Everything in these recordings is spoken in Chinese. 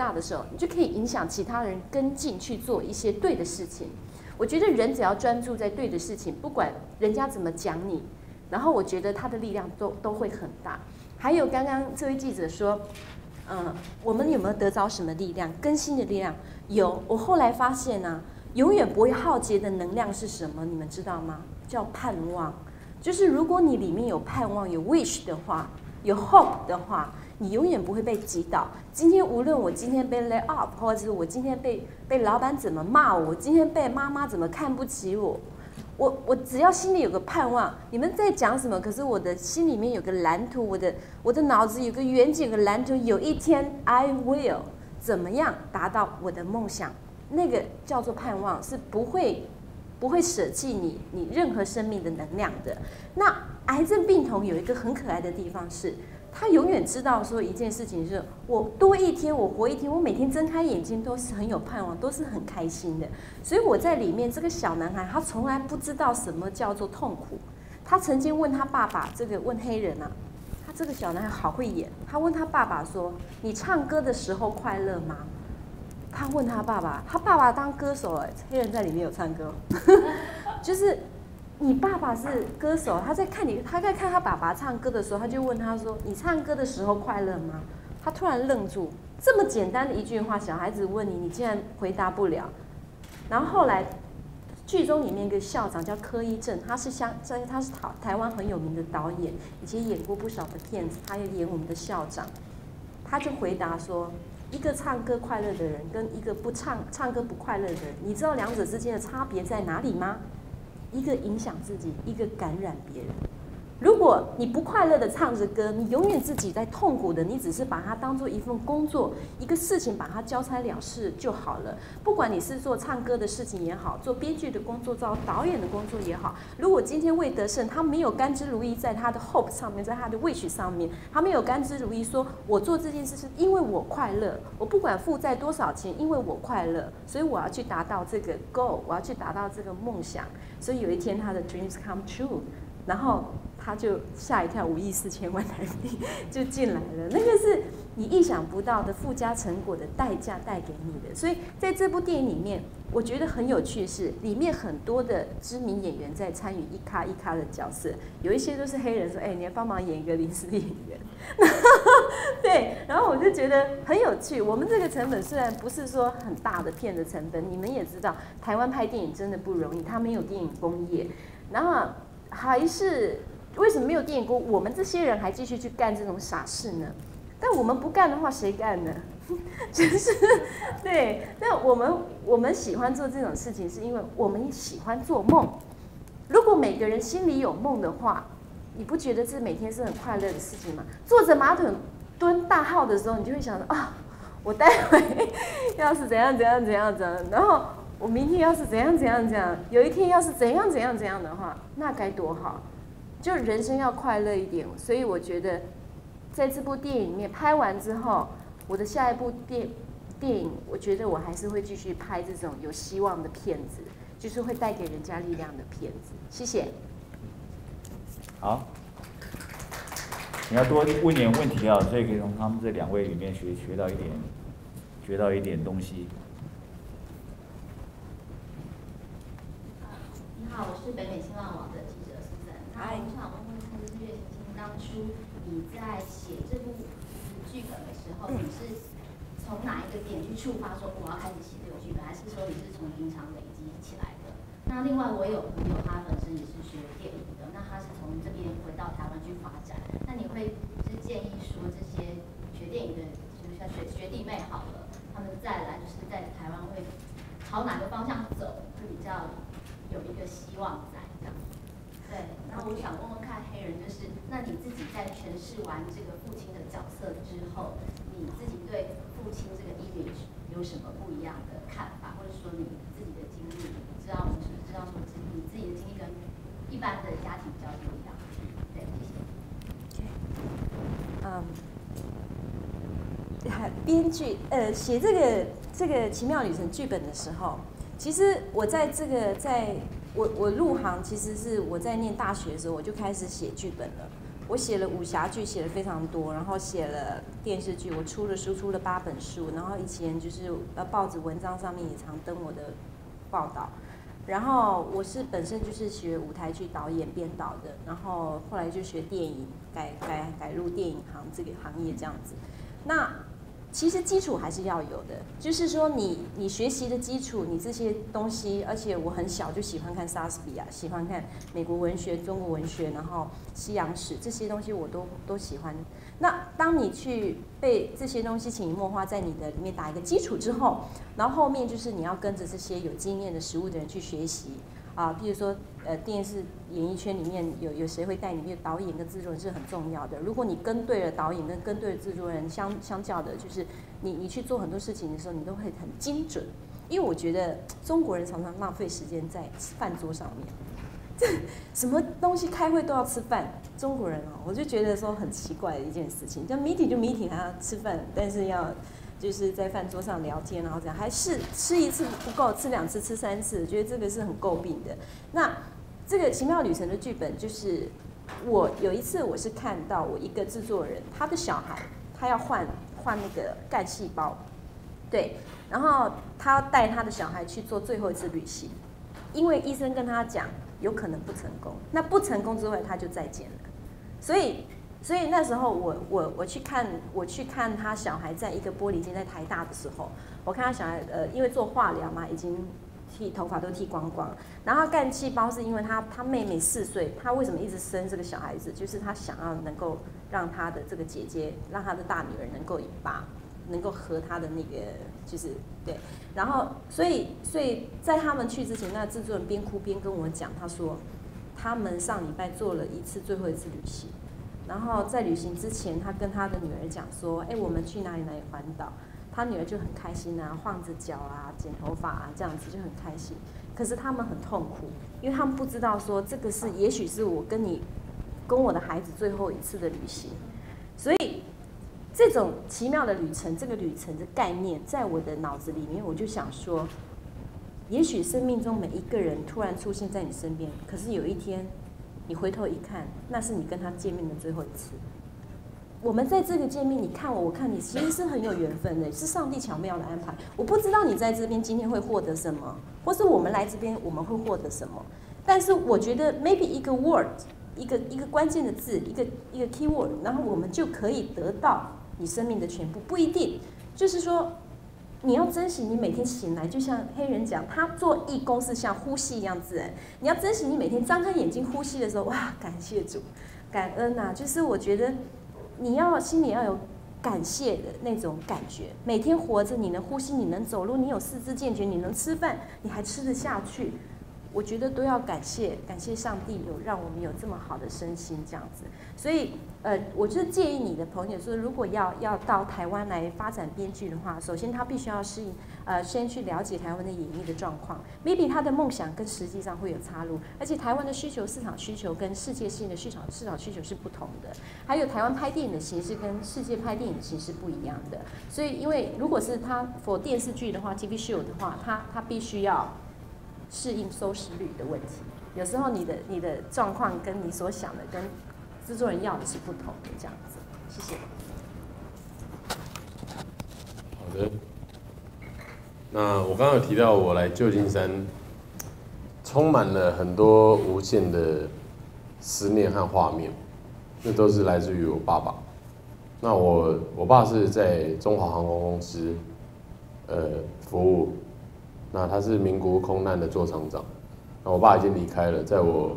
大的时候，你就可以影响其他人跟进去做一些对的事情。我觉得人只要专注在对的事情，不管人家怎么讲你，然后我觉得他的力量都都会很大。还有刚刚这位记者说，嗯，我们有没有得着什么力量？更新的力量有。我后来发现呢，永远不会耗竭的能量是什么？你们知道吗？叫盼望。就是如果你里面有盼望、有 wish 的话，有 hope 的话。你永远不会被击倒。今天无论我今天被 lay off，或者是我今天被被老板怎么骂我，今天被妈妈怎么看不起我，我我只要心里有个盼望，你们在讲什么？可是我的心里面有个蓝图，我的我的脑子有个远景，有个蓝图。有一天 I will 怎么样达到我的梦想？那个叫做盼望，是不会不会舍弃你你任何生命的能量的。那癌症病童有一个很可爱的地方是。他永远知道说一件事情是，我多一天，我活一天，我每天睁开眼睛都是很有盼望，都是很开心的。所以我在里面，这个小男孩他从来不知道什么叫做痛苦。他曾经问他爸爸，这个问黑人啊，他这个小男孩好会演。他问他爸爸说：“你唱歌的时候快乐吗？”他问他爸爸，他爸爸当歌手哎，黑人在里面有唱歌，就是。你爸爸是歌手，他在看你，他在看他爸爸唱歌的时候，他就问他说：“你唱歌的时候快乐吗？”他突然愣住，这么简单的一句话，小孩子问你，你竟然回答不了。然后后来，剧中里面一个校长叫柯一正，他是香，在他是台台湾很有名的导演，以前演过不少的片子，他也演我们的校长。他就回答说：“一个唱歌快乐的人，跟一个不唱唱歌不快乐的人，你知道两者之间的差别在哪里吗？”一个影响自己，一个感染别人。如果你不快乐的唱着歌，你永远自己在痛苦的，你只是把它当做一份工作，一个事情，把它交差了事就好了。不管你是做唱歌的事情也好，做编剧的工作，做导演的工作也好，如果今天魏德胜他没有甘之如饴，在他的 hope 上面，在他的 wish 上面，他没有甘之如饴，说我做这件事是因为我快乐，我不管负债多少钱，因为我快乐，所以我要去达到这个 goal，我要去达到这个梦想。所以有一天他的 dreams come true，然后。他就吓一跳，五亿四千万台币 就进来了。那个是你意想不到的附加成果的代价带给你的。所以在这部电影里面，我觉得很有趣是，里面很多的知名演员在参与一咖一咖的角色，有一些都是黑人，说：“哎，你要帮忙演一个临时演员。” 对，然后我就觉得很有趣。我们这个成本虽然不是说很大的片的成本，你们也知道，台湾拍电影真的不容易，它没有电影工业，然后还是。为什么没有电影工？我们这些人还继续去干这种傻事呢？但我们不干的话，谁干呢？就是 对。但我们我们喜欢做这种事情，是因为我们喜欢做梦。如果每个人心里有梦的话，你不觉得这每天是很快乐的事情吗？坐着马桶蹲大号的时候，你就会想到啊，我待会要是怎样怎样怎样怎样，然后我明天要是怎样怎样怎样，有一天要是怎样怎样怎样的话，那该多好。就人生要快乐一点，所以我觉得，在这部电影里面拍完之后，我的下一部电电影，我觉得我还是会继续拍这种有希望的片子，就是会带给人家力量的片子。谢谢。好，你要多问点问题啊，所以可以从他们这两位里面学学到一点，学到一点东西。你好，我是北美新浪网的。我想问问看，就是月星星当初你在写这部剧本的时候，你是从哪一个点去触发说我要开始写这个剧本，还是说你是从平常累积起来的？那另外我有朋友，他本身也是学电影的，那他是从这边回到台湾去发展，那你会是建议说这些学电影的，就是像学学弟妹好了，他们再来就是在台湾会朝哪个方向走，会比较有一个希望在？我想问问看黑人，就是那你自己在诠释完这个父亲的角色之后，你自己对父亲这个 image 有什么不一样的看法，或者说你自己的经历，知道我们是不是知道说你自己的经历跟一般的家庭比较不一样？对，谢谢。嗯，编剧呃写这个这个奇妙旅程剧本的时候，其实我在这个在。我我入行其实是我在念大学的时候我就开始写剧本了，我写了武侠剧，写了非常多，然后写了电视剧，我出了书，出了八本书，然后以前就是呃报纸文章上面也常登我的报道。然后我是本身就是学舞台剧导演编导的，然后后来就学电影，改改改入电影行这个行业这样子。那其实基础还是要有的，就是说你你学习的基础，你这些东西，而且我很小就喜欢看莎士比亚，喜欢看美国文学、中国文学，然后西洋史这些东西我都都喜欢。那当你去被这些东西潜移默化在你的里面打一个基础之后，然后后面就是你要跟着这些有经验的实务的人去学习啊，比如说呃电视演艺圈里面有有谁会带你，导演跟制作人是很重要的。如果你跟对了导演跟跟对了制作人，相相较的就是你你去做很多事情的时候，你都会很精准。因为我觉得中国人常常浪费时间在饭桌上面。什么东西开会都要吃饭，中国人哦，我就觉得说很奇怪的一件事情。就 meeting 就 meeting，还要吃饭，但是要就是在饭桌上聊天，然后这样，还是吃一次不够，吃两次，吃三次，觉得这个是很诟病的。那这个奇妙旅程的剧本，就是我有一次我是看到我一个制作人，他的小孩他要换换那个干细胞，对，然后他带他的小孩去做最后一次旅行，因为医生跟他讲。有可能不成功，那不成功之后他就再见了。所以，所以那时候我我我去看我去看他小孩在一个玻璃间在台大的时候，我看他小孩呃，因为做化疗嘛，已经剃头发都剃光光，然后干细胞是因为他他妹妹四岁，他为什么一直生这个小孩子？就是他想要能够让他的这个姐姐，让他的大女儿能够把能够和他的那个就是对。然后，所以，所以在他们去之前，那制作人边哭边跟我讲，他说，他们上礼拜做了一次最后一次旅行，然后在旅行之前，他跟他的女儿讲说，哎，我们去哪里哪里环岛，他女儿就很开心啊，晃着脚啊，剪头发啊，这样子就很开心。可是他们很痛苦，因为他们不知道说这个是，也许是我跟你，跟我的孩子最后一次的旅行，所以。这种奇妙的旅程，这个旅程的概念，在我的脑子里面，我就想说，也许生命中每一个人突然出现在你身边，可是有一天，你回头一看，那是你跟他见面的最后一次。我们在这个见面，你看我，我看你，其实是很有缘分的，是上帝巧妙的安排。我不知道你在这边今天会获得什么，或是我们来这边我们会获得什么，但是我觉得 maybe 一个 word，一个一个关键的字，一个一个 key word，然后我们就可以得到。你生命的全部不一定，就是说，你要珍惜你每天醒来，就像黑人讲，他做义工是像呼吸一样自然。你要珍惜你每天张开眼睛呼吸的时候，哇，感谢主，感恩呐！就是我觉得你要心里要有感谢的那种感觉。每天活着，你能呼吸，你能走路，你有四肢健全，你能吃饭，你还吃得下去。我觉得都要感谢，感谢上帝有让我们有这么好的身心这样子。所以，呃，我就建议你的朋友说，如果要要到台湾来发展编剧的话，首先他必须要适应，呃，先去了解台湾的演艺的状况。maybe 他的梦想跟实际上会有差路，而且台湾的需求、市场需求跟世界性的市场市场需求是不同的。还有台湾拍电影的形式跟世界拍电影的形式不一样的。所以，因为如果是他 for 电视剧的话，TV show 的话，他他必须要。适应收视率的问题，有时候你的你的状况跟你所想的跟制作人要的是不同的，这样子。谢谢。好的。那我刚刚有提到我来旧金山，充满了很多无限的思念和画面，那都是来自于我爸爸。那我我爸是在中华航空公司，呃，服务。那他是民国空难的座舱长，那我爸已经离开了，在我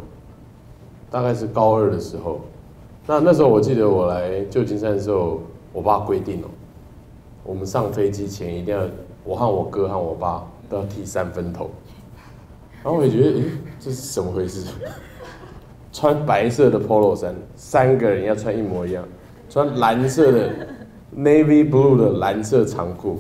大概是高二的时候，那那时候我记得我来旧金山的时候，我爸规定哦，我们上飞机前一定要我和我哥和我爸都要剃三分头，然后我也觉得，诶，这是怎么回事？穿白色的 polo 衫，三个人要穿一模一样，穿蓝色的 navy blue 的蓝色长裤。